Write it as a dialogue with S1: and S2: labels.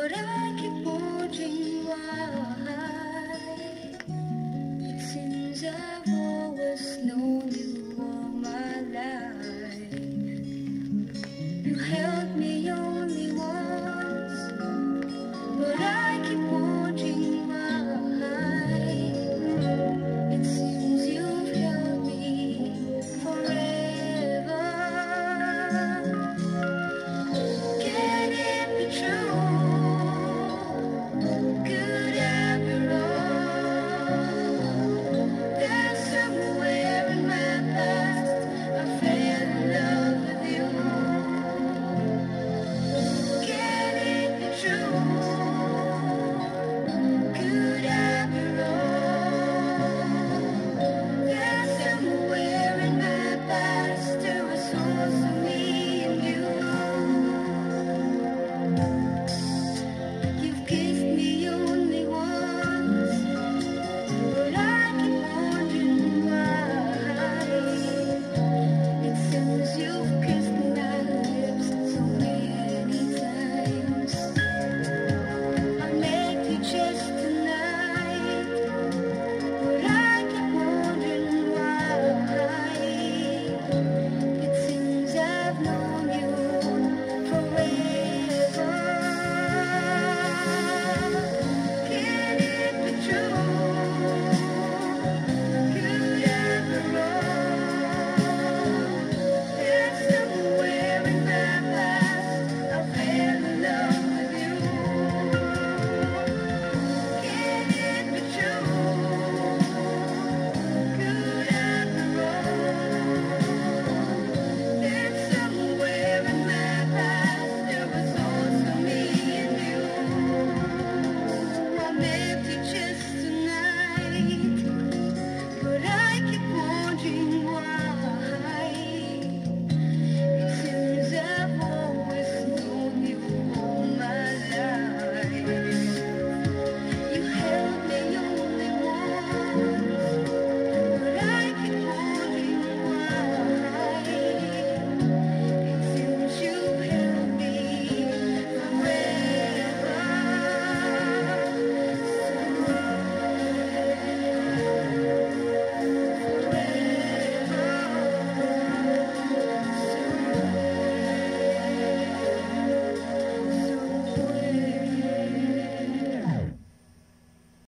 S1: 돌아가기 보증과 Since I've always known